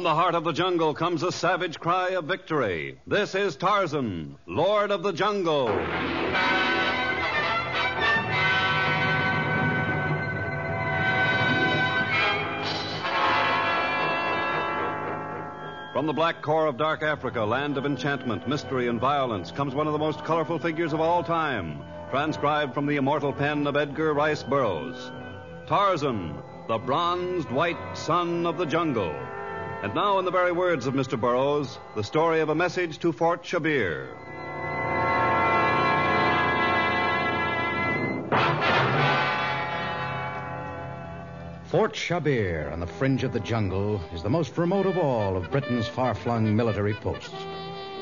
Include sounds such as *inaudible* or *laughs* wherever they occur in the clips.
From the heart of the jungle comes a savage cry of victory. This is Tarzan, Lord of the Jungle. From the black core of dark Africa, land of enchantment, mystery, and violence, comes one of the most colorful figures of all time, transcribed from the immortal pen of Edgar Rice Burroughs. Tarzan, the bronzed white son of the jungle. And now, in the very words of Mr. Burroughs, the story of a message to Fort Shabier. Fort Shabier, on the fringe of the jungle, is the most remote of all of Britain's far flung military posts.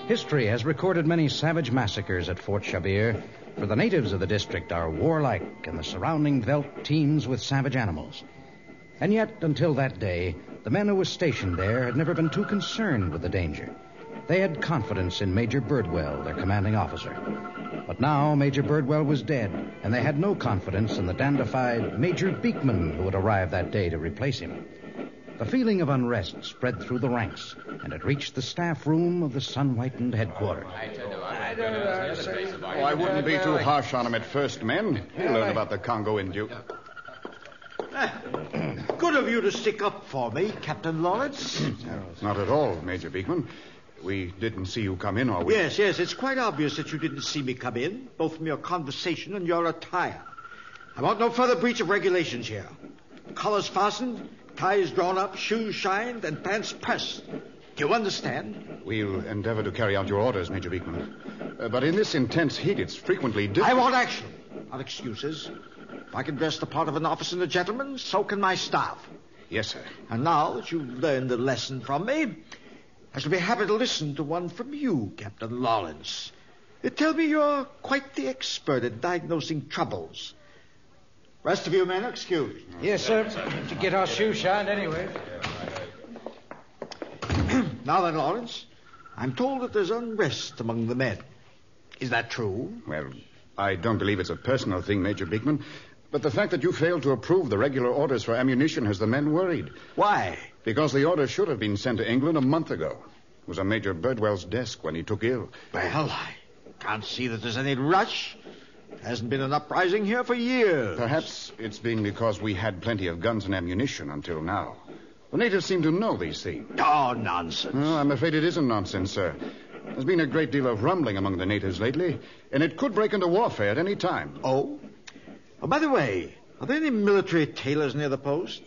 History has recorded many savage massacres at Fort Shabier, for the natives of the district are warlike and the surrounding veldt teems with savage animals. And yet, until that day, the men who were stationed there had never been too concerned with the danger. They had confidence in Major Birdwell, their commanding officer. But now Major Birdwell was dead, and they had no confidence in the dandified Major Beekman who had arrived that day to replace him. The feeling of unrest spread through the ranks, and it reached the staff room of the sun whitened headquarters. Oh, I wouldn't be too harsh on him at first, men. He'll learn about the Congo in due. Good of you to stick up for me, Captain Lawrence. *clears throat* Not at all, Major Beekman. We didn't see you come in, or we. Yes, yes, it's quite obvious that you didn't see me come in, both from your conversation and your attire. I want no further breach of regulations here. Collars fastened, ties drawn up, shoes shined, and pants pressed. Do you understand? We'll endeavor to carry out your orders, Major Beekman. Uh, but in this intense heat, it's frequently difficult. I want action, not excuses. If I can dress the part of an officer and a gentleman, so can my staff. Yes, sir. And now that you've learned the lesson from me, I shall be happy to listen to one from you, Captain Lawrence. Uh, Tell me you're quite the expert at diagnosing troubles. Rest of you men, are excused. Yes, sir. To get our shoes shined anyway. *clears throat* Now then, Lawrence, I'm told that there's unrest among the men. Is that true? Well, I don't believe it's a personal thing, Major Beekman. But the fact that you failed to approve the regular orders for ammunition has the men worried. Why? Because the order should have been sent to England a month ago. It was on Major Birdwell's desk when he took ill. Well, I can't see that there's any rush. There hasn't been an uprising here for years. Perhaps it's been because we had plenty of guns and ammunition until now. The natives seem to know these things. Oh, nonsense. No, I'm afraid it isn't nonsense, sir. There's been a great deal of rumbling among the natives lately, and it could break into warfare at any time. Oh? Oh, by the way, are there any military tailors near the post?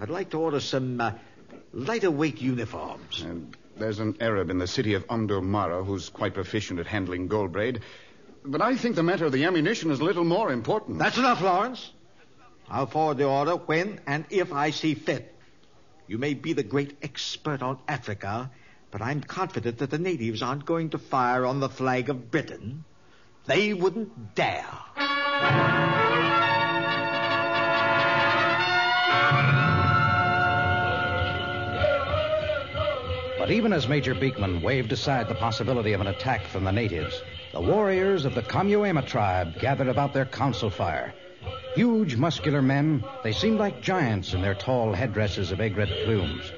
I'd like to order some uh, lighter weight uniforms. And there's an Arab in the city of Omdurmara who's quite proficient at handling gold braid. But I think the matter of the ammunition is a little more important. That's enough, Lawrence. I'll forward the order when and if I see fit. You may be the great expert on Africa, but I'm confident that the natives aren't going to fire on the flag of Britain. They wouldn't dare. But even as Major Beekman waved aside the possibility of an attack from the natives, the warriors of the Kamuema tribe gathered about their council fire. Huge, muscular men, they seemed like giants in their tall headdresses of egret plumes.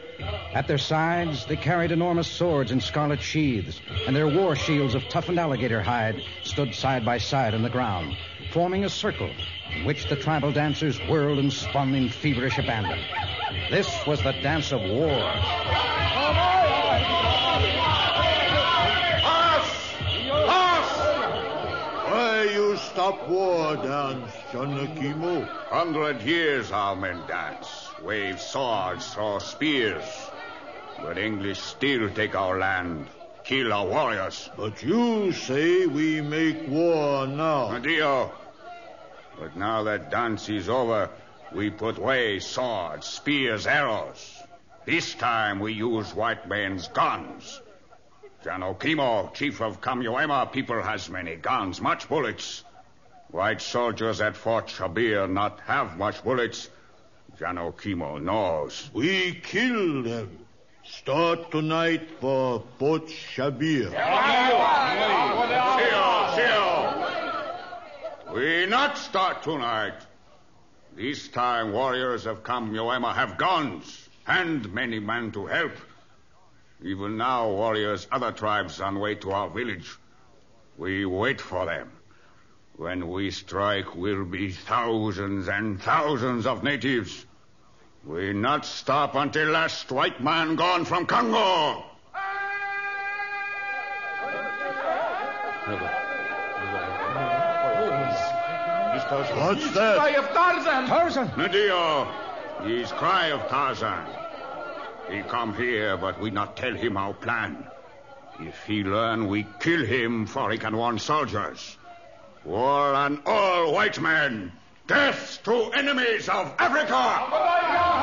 At their sides, they carried enormous swords in scarlet sheaths, and their war shields of toughened alligator hide stood side by side on the ground, forming a circle in which the tribal dancers whirled and spun in feverish abandon. This was the dance of war. Why you stop war dance, Janokimo? Hundred years our men dance, wave swords, throw spears. But English still take our land, kill our warriors. But you say we make war now. Dio. But now that dance is over, we put away swords, spears, arrows. This time we use white men's guns. Janokimo, chief of Kamuema, people has many guns, much bullets. White soldiers at Fort Shabier not have much bullets. Janokimo knows. We kill them. Start tonight for Fort Shabier. Seal, seal. We not start tonight. This time warriors of Kamuema have guns and many men to help. Even now, warriors, other tribes on way to our village. We wait for them. When we strike, will be thousands and thousands of natives. We not stop until last white man gone from Congo. What's that? Cry of Tarzan! Tarzan! Nadio, he's cry of Tarzan. He come here, but we not tell him our plan. If he learn, we kill him, for he can warn soldiers. War on all white men. Death to enemies of Africa.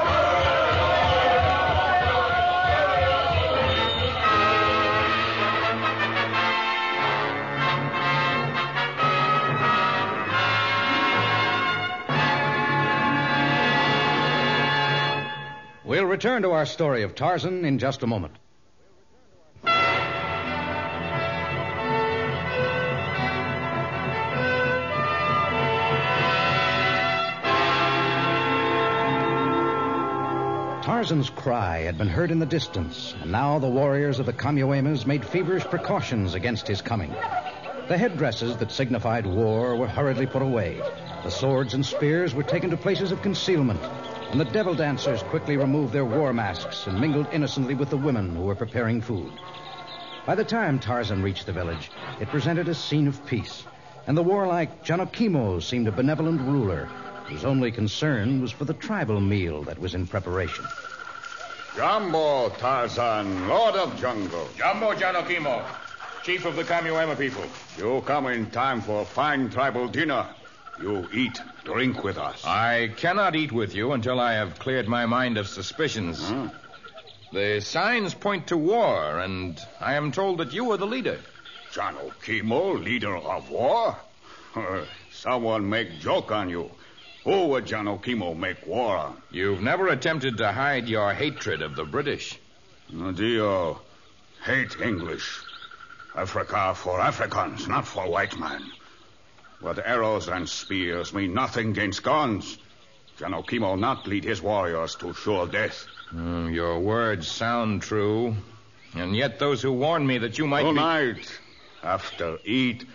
We'll return to our story of Tarzan in just a moment. Tarzan's cry had been heard in the distance, and now the warriors of the Kamuemas made feverish precautions against his coming. The headdresses that signified war were hurriedly put away. The swords and spears were taken to places of concealment, and the devil dancers quickly removed their war masks and mingled innocently with the women who were preparing food. By the time Tarzan reached the village, it presented a scene of peace, and the warlike Janokimo seemed a benevolent ruler whose only concern was for the tribal meal that was in preparation. Jumbo Tarzan, Lord of Jungle. Jumbo Janokimo, chief of the Kamuema people. You come in time for a fine tribal dinner. You eat, drink with us. I cannot eat with you until I have cleared my mind of suspicions. Hmm? The signs point to war, and I am told that you are the leader. Janokimo, leader of war? *laughs* Someone make joke on you. Who would Janokimo make war on? You've never attempted to hide your hatred of the British. Nadio, hate English. Africa for Africans, not for white men. But arrows and spears mean nothing against guns. John Janokimo not lead his warriors to sure death. Hmm, your words sound true, and yet those who warned me that you might be... Tonight, after eat,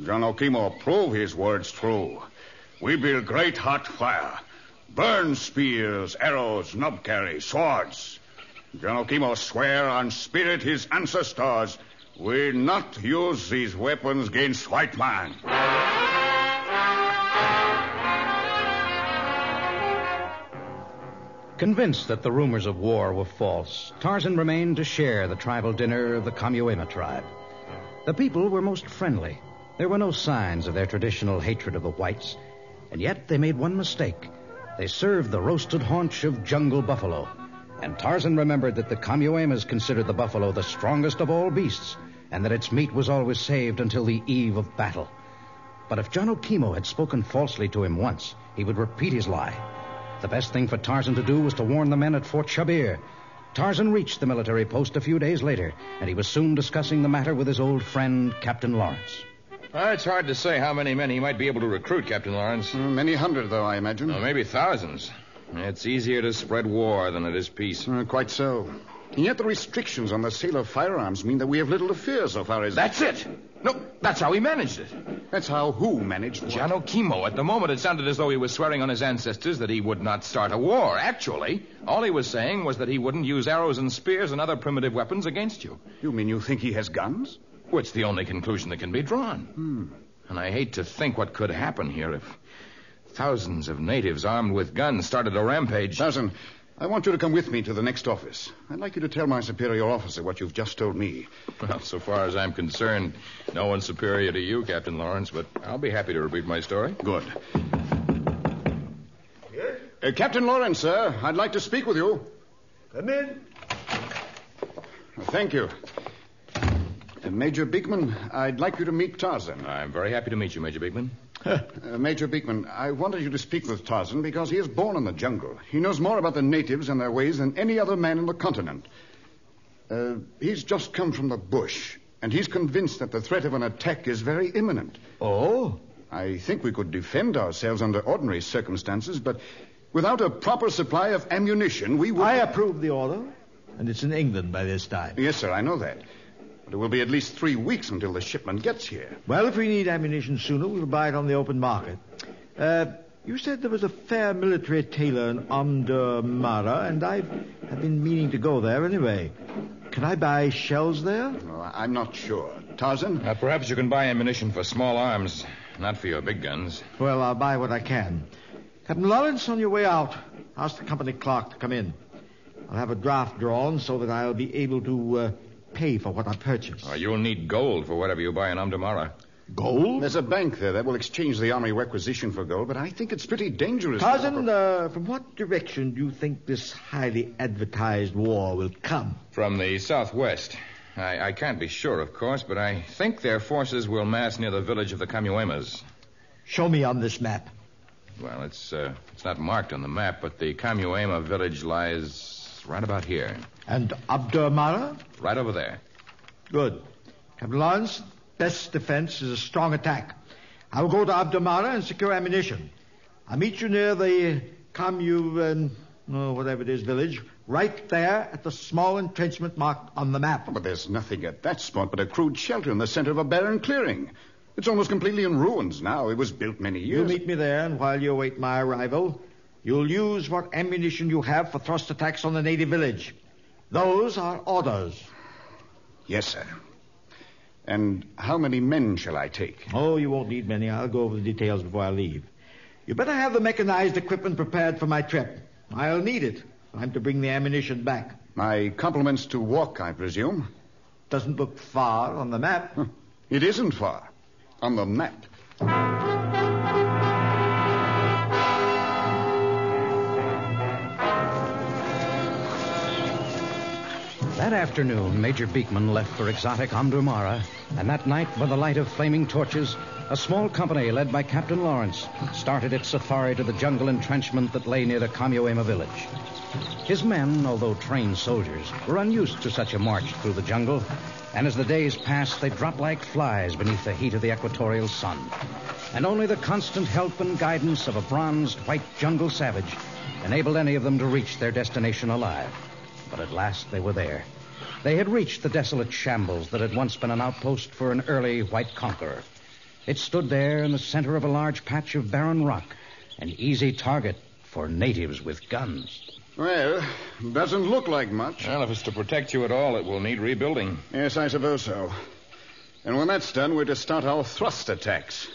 Janokimo prove his words true. We build great hot fire, burn spears, arrows, knobkerrie, swords. Janokimo swear on spirit his ancestors we not use these weapons against white man. Convinced that the rumors of war were false, Tarzan remained to share the tribal dinner of the Kamuema tribe. The people were most friendly. There were no signs of their traditional hatred of the whites, and yet they made one mistake. They served the roasted haunch of jungle buffalo, and Tarzan remembered that the Kamuemas considered the buffalo the strongest of all beasts, and that its meat was always saved until the eve of battle. But if Janokimo had spoken falsely to him once, he would repeat his lie. The best thing for Tarzan to do was to warn the men at Fort Shabier. Tarzan reached the military post a few days later, and he was soon discussing the matter with his old friend, Captain Lawrence. Uh, it's hard to say how many men he might be able to recruit, Captain Lawrence. Mm, Many hundred, though, I imagine. Uh, maybe thousands. It's easier to spread war than it is peace. Uh, quite so. And yet the restrictions on the sale of firearms mean that we have little to fear so far as... That's it. No, that's how he managed it. That's how who managed it? Janokimo, at the moment, it sounded as though he was swearing on his ancestors that he would not start a war. Actually, all he was saying was that he wouldn't use arrows and spears and other primitive weapons against you. You mean you think he has guns? Which the only conclusion that can be drawn. And I hate to think what could happen here if thousands of natives armed with guns started a rampage. Tarzan, I want you to come with me to the next office. I'd like you to tell my superior officer what you've just told me. Well, so far as I'm concerned, no one's superior to you, Captain Lawrence, but I'll be happy to repeat my story. Good. Uh, Captain Lawrence, sir, I'd like to speak with you. Come in. Thank you. Uh, Major Beekman, I'd like you to meet Tarzan. I'm very happy to meet you, Major Beekman. *laughs* Uh, Major Beekman, I wanted you to speak with Tarzan because he is born in the jungle. He knows more about the natives and their ways than any other man in the continent. Uh, he's just come from the bush, and he's convinced that the threat of an attack is very imminent. Oh? I think we could defend ourselves under ordinary circumstances, but without a proper supply of ammunition, we would. I approve the order. And it's in England by this time. Yes, sir, I know that. But it will be at least three weeks until the shipment gets here. Well, if we need ammunition sooner, we'll buy it on the open market. Uh, you said there was a fair military tailor in Omdurmara, and I've, I've been meaning to go there anyway. Can I buy shells there? I'm not sure. Tarzan? Uh, perhaps you can buy ammunition for small arms, not for your big guns. Well, I'll buy what I can. Captain Lawrence, on your way out, ask the company clerk to come in. I'll have a draft drawn so that I'll be able to uh, pay for what I purchase. Oh, you'll need gold for whatever you buy in Omdurmara. Gold? There's a bank there that will exchange the army requisition for gold, but I think it's pretty dangerous. Tarzan, uh, from what direction do you think this highly advertised war will come? From the southwest. I, I can't be sure, of course, but I think their forces will mass near the village of the Kamuemas. Show me on this map. Well, it's uh, it's not marked on the map, but the Kamuema village lies right about here, And Omdurmara? right over there. Good. Captain Lawrence, best defense is a strong attack. I will go to Omdurmara and secure ammunition. I'll meet you near the Kamu, um, oh, whatever it is, village, right there at the small entrenchment marked on the map. But there's nothing at that spot but a crude shelter in the center of a barren clearing. It's almost completely in ruins now. It was built many years. You'll meet me there, and while you await my arrival, you'll use what ammunition you have for thrust attacks on the native village. Those are orders. Yes, sir. And how many men shall I take? Oh, you won't need many. I'll go over the details before I leave. You better have the mechanized equipment prepared for my trip. I'll need it. I'm to bring the ammunition back. My compliments to Walk, I presume. Doesn't look far on the map. It isn't far. On the map. Afternoon, Major Beekman left for exotic Omdurmara, and that night, by the light of flaming torches, a small company led by Captain Lawrence started its safari to the jungle entrenchment that lay near the Kamuema village. His men, although trained soldiers, were unused to such a march through the jungle, and as the days passed, they dropped like flies beneath the heat of the equatorial sun. And only the constant help and guidance of a bronzed white jungle savage enabled any of them to reach their destination alive. But at last they were there. They had reached the desolate shambles that had once been an outpost for an early white conqueror. It stood there in the center of a large patch of barren rock, an easy target for natives with guns. Well, doesn't look like much. Well, if it's to protect you at all, it will need rebuilding. Yes, I suppose so. And when that's done, we're to start our thrust attacks.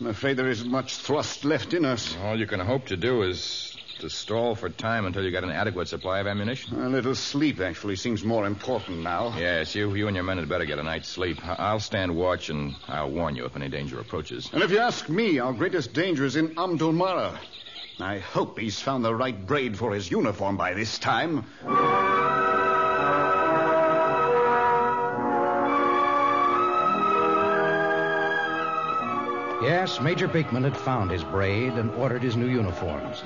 I'm afraid there isn't much thrust left in us. All you can hope to do is to stall for time until you get an adequate supply of ammunition. A little sleep actually seems more important now. Yes, you, you and your men had better get a night's sleep. I- I'll stand watch and I'll warn you if any danger approaches. And if you ask me, our greatest danger is in Omdurmara. I hope he's found the right braid for his uniform by this time. Yes, Major Beekman had found his braid and ordered his new uniforms.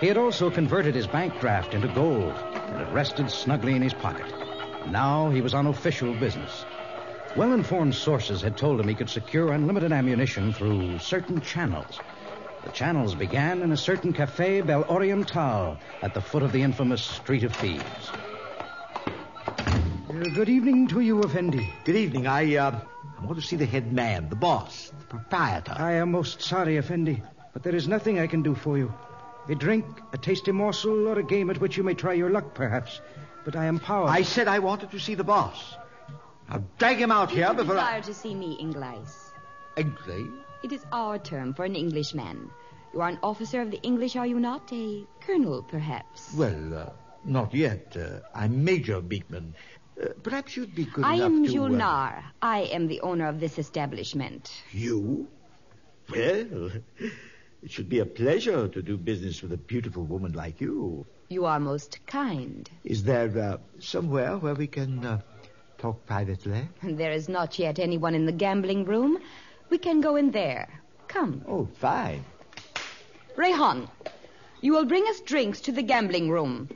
He had also converted his bank draft into gold, and it rested snugly in his pocket. Now he was on official business. Well informed sources had told him he could secure unlimited ammunition through certain channels. The channels began in a certain Cafe Bel Oriental at the foot of the infamous Street of Thieves. Uh, good evening to you, Effendi. Good evening. I, uh, I want to see the head man, the boss, the proprietor. I am most sorry, Effendi, but there is nothing I can do for you. A drink, a tasty morsel, or a game at which you may try your luck, perhaps. But I am powerless. I said I wanted to see the boss. Now drag him out here You before I... desire to see me, Inglis. Exactly. It is our term for an Englishman. You are an officer of the English, are you not? A colonel, perhaps. Well, uh, not yet. Uh, I'm Major Beekman. Uh, perhaps you'd be good I enough am to... uh, Julnar. I am the owner of this establishment. You? Well, it should be a pleasure to do business with a beautiful woman like you. You are most kind. Is there uh, somewhere where we can uh, talk privately? *laughs* There is not yet anyone in the gambling room. We can go in there. Come. Oh, fine. Rehan, you will bring us drinks to the gambling room.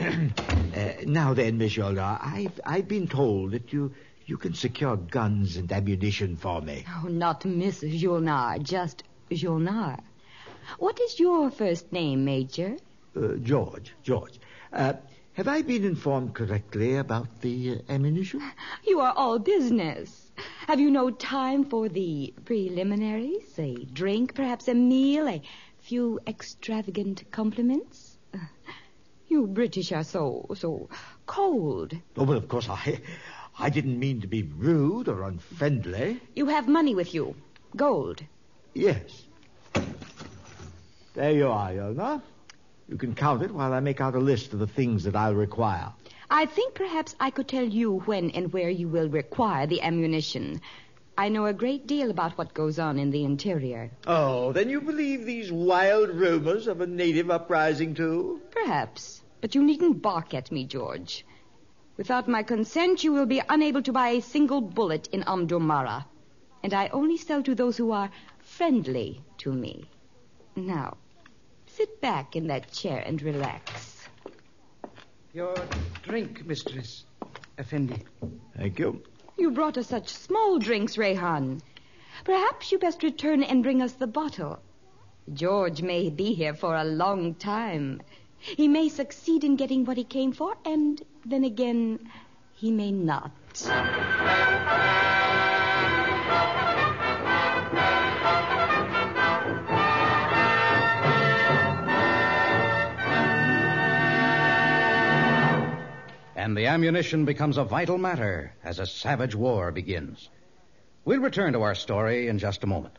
*clears throat* Uh, now then, Miss Julnar, I've, I've been told that you, you can secure guns and ammunition for me. Oh, not Miss Julnar, just Julnar. What is your first name, Major? Uh, George, George. Uh, have I been informed correctly about the uh, ammunition? *laughs* You are all business. Have you no time for the preliminaries? A drink, perhaps a meal, a few extravagant compliments? *laughs* You British are so, so cold. Oh, well, of course, I, I didn't mean to be rude or unfriendly. You have money with you. Gold. Yes. There you are, Julnar. You can count it while I make out a list of the things that I'll require. I think perhaps I could tell you when and where you will require the ammunition. I know a great deal about what goes on in the interior. Oh, then you believe these wild rumors of a native uprising, too? Perhaps. But you needn't bark at me, George. Without my consent, you will be unable to buy a single bullet in Omdurmara. And I only sell to those who are friendly to me. Now, sit back in that chair and relax. Your drink, Mistress Effendi. Thank you. You brought us such small drinks, Rehan. Perhaps you best return and bring us the bottle. George may be here for a long time. He may succeed in getting what he came for, and then again, he may not. And the ammunition becomes a vital matter as a savage war begins. We'll return to our story in just a moment.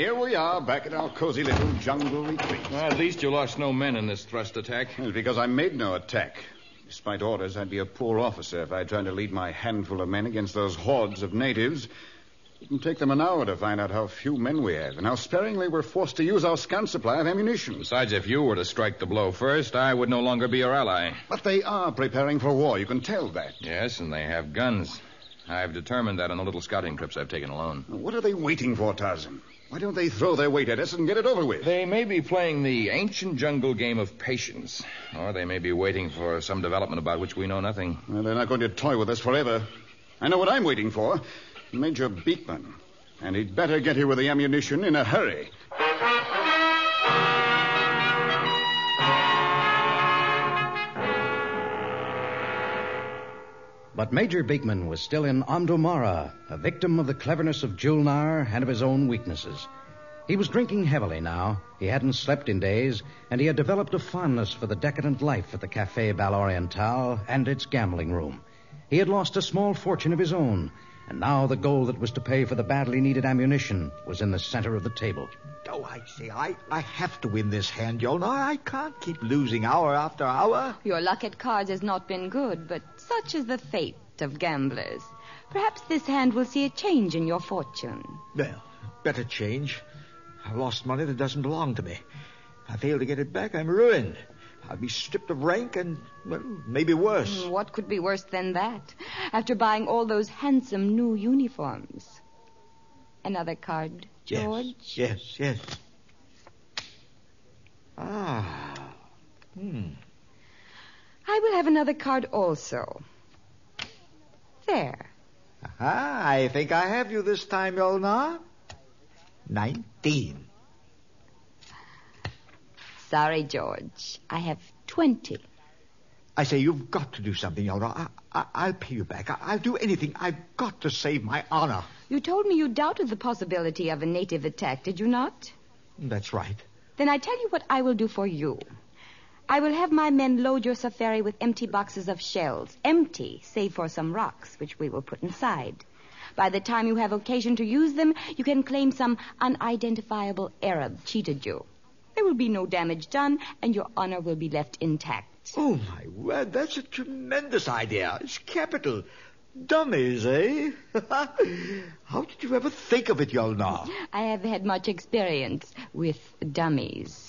Here we are, back at our cozy little jungle retreat. Well, at least you lost no men in this thrust attack. It's because I made no attack. Despite orders, I'd be a poor officer if I tried to lead my handful of men against those hordes of natives. It can take them an hour to find out how few men we have and how sparingly we're forced to use our scant supply of ammunition. Besides, if you were to strike the blow first, I would no longer be your ally. But they are preparing for war. You can tell that. Yes, and they have guns. I've determined that on the little scouting trips I've taken alone. What are they waiting for, Tarzan? Why don't they throw their weight at us and get it over with? They may be playing the ancient jungle game of patience, or they may be waiting for some development about which we know nothing. Well, they're not going to toy with us forever. I know what I'm waiting for. Major Beekman. And he'd better get here with the ammunition in a hurry. But Major Beekman was still in Omdurmara, a victim of the cleverness of Julnar and of his own weaknesses. He was drinking heavily now. He hadn't slept in days, and he had developed a fondness for the decadent life at the Cafe Bal Oriental and its gambling room. He had lost a small fortune of his own, and now the gold that was to pay for the badly needed ammunition was in the center of the table. Oh, I say, I, I have to win this hand, Julnar. I can't keep losing hour after hour. Your luck at cards has not been good, but such is the fate of gamblers. Perhaps this hand will see a change in your fortune. Well, better change. I've lost money that doesn't belong to me. If I fail to get it back, I'm ruined. I'll be stripped of rank and, well, maybe worse. What could be worse than that? After buying all those handsome new uniforms. Another card, George? Yes, yes, yes. Ah. Hmm. I will have another card also. There. Aha, I think I have you this time, Julnar. Nineteen. Sorry, George. I have twenty. I say, you've got to do something, Julnar. I, I, I'll pay you back. I, I'll do anything. I've got to save my honor. You told me you doubted the possibility of a native attack, did you not? That's right. Then I tell you what I will do for you. I will have my men load your safari with empty boxes of shells. Empty, save for some rocks, which we will put inside. By the time you have occasion to use them, you can claim some unidentifiable Arab cheated you. There will be no damage done, and your honor will be left intact. Oh, my word, that's a tremendous idea. It's capital. Dummies, eh? *laughs* How did you ever think of it, Julnar? I have had much experience with dummies.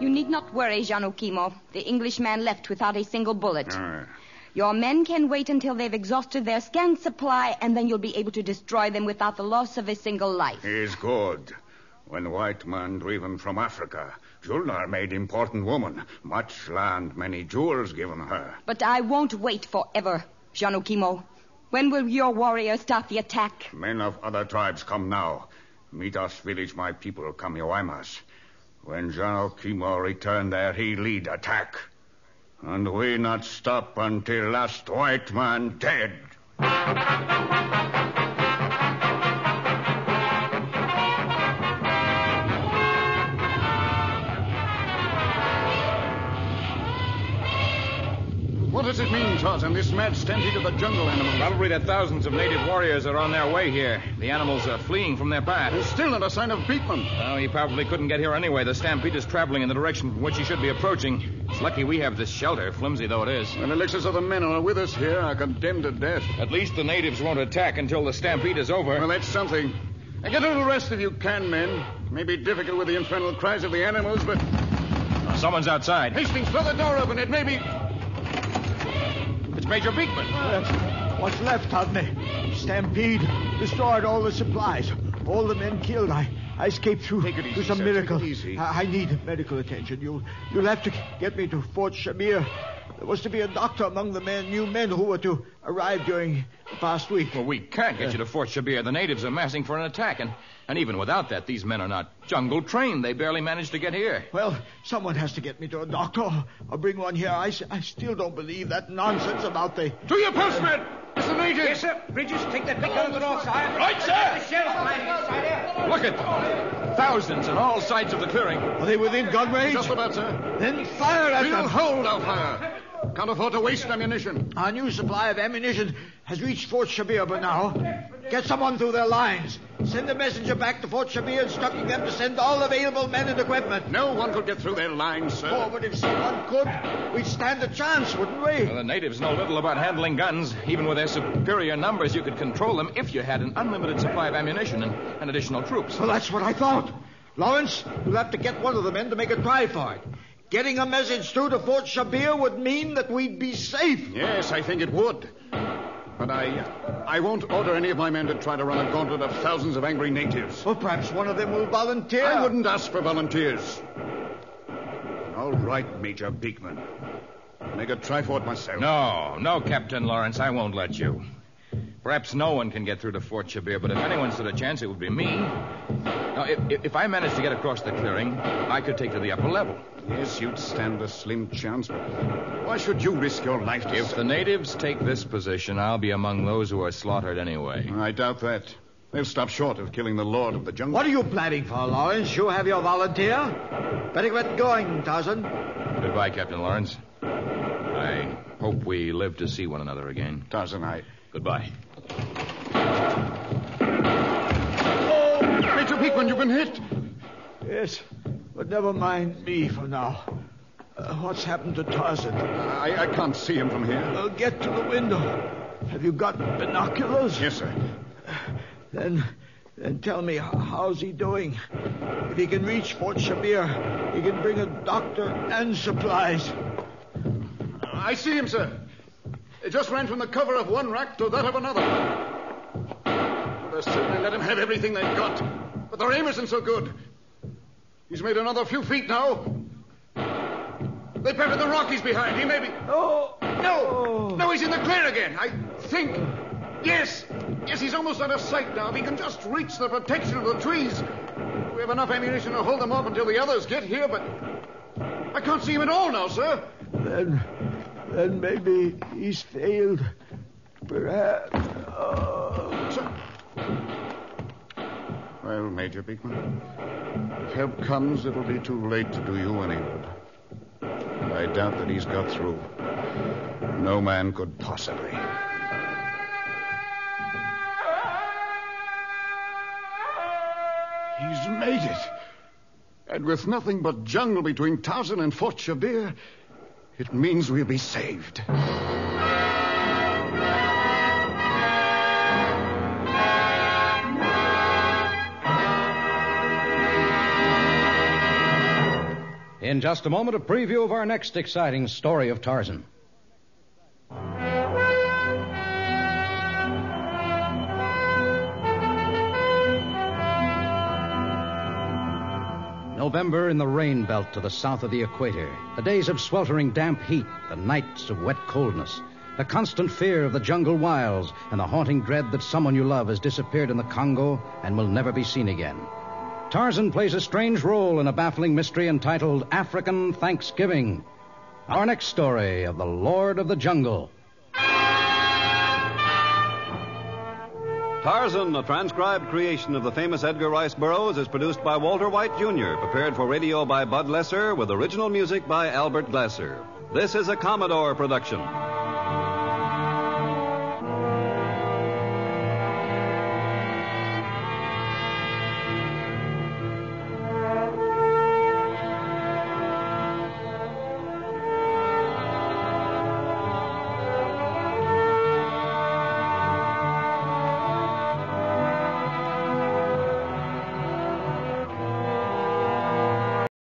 You need not worry, Janokimo. The Englishman left without a single bullet. Ah, Your men can wait until they've exhausted their scant supply, and then you'll be able to destroy them without the loss of a single life. He's good. When white man driven from Africa, Julnar made important woman. Much land, many jewels given her. But I won't wait forever, Janokimo. When will your warriors start the attack? Men of other tribes come now. Meet us village my people, Kamuemas. When Janokimo return there, he lead attack. And we not stop until last white man dead. Mean, Tarzan, this mad stampede of the jungle animals? Probably that thousands of native warriors are on their way here. The animals are fleeing from their path. There's still not a sign of Beekman. Well, he probably couldn't get here anyway. The stampede is traveling in the direction from which he should be approaching. It's lucky we have this shelter, flimsy though it is. And the elixirs of the men who are with us here are condemned to death. At least the natives won't attack until the stampede is over. Well, that's something. And get a little rest if you can, men. It may be difficult with the infernal cries of the animals, but. Someone's outside. Hastings, throw the door open. It may be. Major Beekman. What's left of me? Stampede destroyed all the supplies. All the men killed. I, I escaped through, Take it easy, through some sir. Take miracle. it easy. I, I need medical attention. You'll, you'll have to get me to Fort Shabier. There was to be a doctor among the men, new men who were to arrive during the past week. Well, we can't get you to Fort Shabier. The natives are massing for an attack, and, and even without that, these men are not jungle trained. They barely managed to get here. Well, someone has to get me to a doctor or bring one here. I, I still don't believe that nonsense about the. To your post, men! It's the natives! Yes, sir. Bridges, take that pick out of the north side. Right, sir. The shells lying inside here. Look at them. Thousands on all sides of the clearing. Are they within gun range? Just about, sir. Then fire at We'll them. hold our fire. Can't afford to waste ammunition. Our new supply of ammunition has reached Fort Shabier but now. Get someone through their lines. Send a messenger back to Fort Shabier instructing them to send all available men and equipment. No one could get through their lines, sir. Oh, but if someone could, we'd stand a chance, wouldn't we? Well, the natives know little about handling guns. Even with their superior numbers, you could control them if you had an unlimited supply of ammunition and, and additional troops. Well, that's what I thought. Lawrence, you'll have to get one of the men to make a try for it. Getting a message through to Fort Shabier would mean that we'd be safe. Yes, I think it would. But I. I won't order any of my men to try to run a gauntlet of thousands of angry natives. Well, perhaps one of them will volunteer. I wouldn't ask for volunteers. All right, Major Beekman. Make a try for it myself. No, no, Captain Lawrence, I won't let you. Perhaps no one can get through to Fort Shabier, but if anyone stood a chance, it would be me. Now, if, if- if I managed to get across the clearing, I could take to the upper level. Yes, you'd stand a slim chance, but why should you risk your life to If the natives take this position, I'll be among those who are slaughtered anyway. I doubt that. They'll stop short of killing the Lord of the Jungle. What are you planning for, Lawrence? You have your volunteer? Better get going, Tarzan. Goodbye, Captain Lawrence. I hope we live to see one another again. Tarzan, I. Goodbye. Oh, Major Beekman, you've been hit. Yes, but never mind me for now. Uh, what's happened to Tarzan? I, I can't see him from here. Well, get to the window. Have you got binoculars? Yes, sir. Then, then tell me, how's he doing? If he can reach Fort Shabier, he can bring a doctor and supplies. I see him, sir. He just ran from the cover of one rack to that of another. They certainly let him have everything they've got. But their aim isn't so good. He's made another few feet now. They've peppered the Rockies behind. He may be. Oh, No! Oh. No, he's in the clear again. I think. Yes! Yes, he's almost out of sight now. If he can just reach the protection of the trees. We have enough ammunition to hold them off until the others get here, but. I can't see him at all now, sir. then, then maybe he's failed. Perhaps. Oh. Well, Major Beekman, if help comes, it'll be too late to do you any good. I doubt that he's got through. No man could possibly. He's made it. And with nothing but jungle between Tarzan and Fort Shabier, it means we'll be saved. In just a moment, a preview of our next exciting story of Tarzan. November in the rain belt to the south of the equator. The days of sweltering damp heat, the nights of wet coldness. The constant fear of the jungle wilds, and the haunting dread that someone you love has disappeared in the Congo and will never be seen again. Tarzan plays a strange role in a baffling mystery entitled African Thanksgiving. Our next story of the Lord of the Jungle. Tarzan, a transcribed creation of the famous Edgar Rice Burroughs, is produced by Walter White Jr., prepared for radio by Bud Lesser, with original music by Albert Glasser. This is a Commodore production.